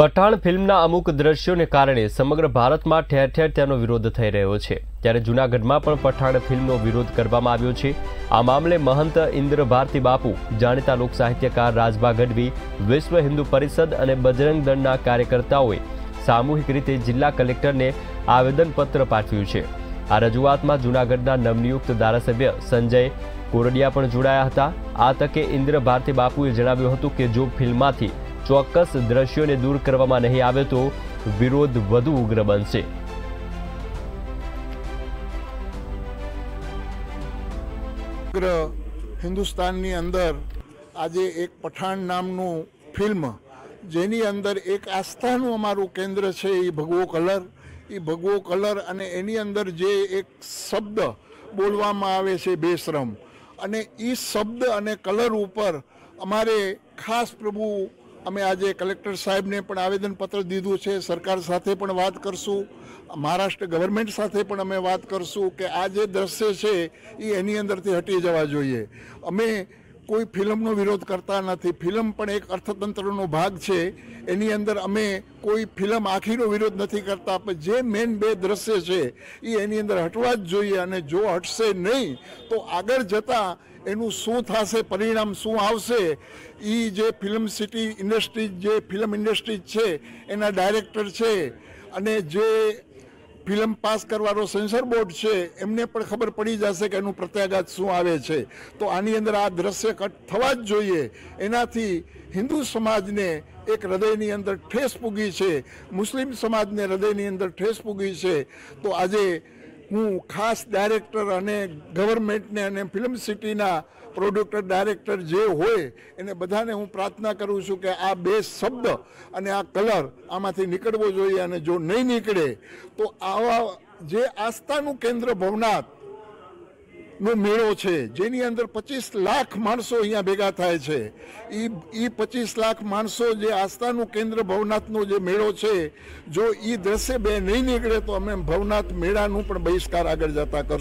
પઠાણ ફિલ્મના અમુક દ્રશ્યોને કારણે સમગ્ર ભારતમાં ઠેર ઠેર તેનો વિરોધ થઈ રહ્યો છે. ત્યારે જૂનાગઢમાં પણ પઠાણ ફિલ્મનો વિરોધ કરવામાં આવ્યો છે. આ મામલે મહંત ઇન્દ્ર ભારતી બાપુ, જાણીતા લોક સાહિત્યકાર રાજભા ગઢવી, વિશ્વ હિન્દુ પરિષદ અને બજરંગ દળના કાર્યકર્તાઓએ સામૂહિક રીતે જિલ્લા કલેક્ટરને આવેદનપત્ર પાઠવ્યું છે. આ રજૂઆતમાં જૂનાગઢના નવનિયુક્ત ધારાસભ્ય સંજય કોરડિયા પણ જોડાયા હતા. આ તકે ઇન્દ્ર ભારતી બાપુએ જણાવ્યું હતું કે જો ફિલ્મમાંથી ચોક્કસ દ્રશ્યોને દૂર કરવામાં નહીં આવે તો વિરોધ વધુ ઉગ્ર બનશે. સમગ્ર હિન્દુસ્તાનની અંદર આજે એક પઠાણ નામનું ફિલ્મ, જેની અંદર એક આસ્થાનું અમારું કેન્દ્ર છે એ ભગવો કલર. એ ભગવો કલર અને એની અંદર જે એક શબ્દ બોલવામાં આવે છે બેશ્રમ. અને એ શબ્દ અને કલર ઉપર અમારે ખાસ પ્રભુ અમે આજે કલેક્ટર સાહેબને પણ આવેદનપત્ર દીધું છે, સરકાર સાથે પણ વાત કરશું, મહારાષ્ટ્ર ગવર્મેન્ટ સાથે પણ અમે વાત કરશું કે આ જે દ્રશ્ય છે, એ એની અંદરથી હટી જવા જોઈએ. અમે કોઈ ફિલ્મનો વિરોધ કરતા નથી. ફિલ્મ પણ એક અર્થતંત્રનો ભાગ છે. એની અંદર અમે કોઈ ફિલ્મ આખીનો વિરોધ નથી કરતા, પણ જે મેન બે દ્રશ્ય છે, એ એની અંદર હટવા જ જોઈએ અને જો હટશે નહીં, તો આગળ જતાં એનું શું થશે, પરિણામ શું આવશે એ જે ફિલ્મ સિટી ઇન્ડસ્ટ્રી જે ફિલ્મ ઇન્ડસ્ટ્રી છે, એના ડાયરેક્ટર છે, અને જે ફિલ્મ પાસ કરવાનો સેન્સર બોર્ડ છે, એમને પણ ખબર પડી જશે કે એનું પ્રત્યાઘાત શું આવે છે. તો આની અંદર આ દ્રશ્ય કટ થવા જ જોઈએ. એનાથી હિન્દુ સમાજને એક હૃદયની અંદર ઠેસ પૂગી છે, મુસ્લિમ સમાજને હૃદયની અંદર ઠેસ પૂગી છે. તો આજે હું ખાસ ડાયરેક્ટર અને ગવર્મેન્ટને અને ફિલ્મ સિટીના પ્રોડ્યુસર ડાયરેક્ટર જે હોય, એને બધાને હું પ્રાર્થના કરું છું કે આ બે શબ્દ અને આ કલર આમાંથી નીકળવો જોઈએ અને જો નહીં નીકળે, તો આવા જે આસ્થાનું કેન્દ્ર ભવનાથ નો મેળો છે. જેની અંદર પચીસ લાખ માણસો અહીંયા ભેગા થાય છે. એ એ પચીસ લાખ માણસો જે આસ્થાનું કેન્દ્ર ભવનાથનો જે મેળો છે, જો એ દ્રશ્ય બે નહીં નીકળે તો અમે ભવનાથ મેળાનું પણ બહિષ્કાર આગળ જતા કરશું.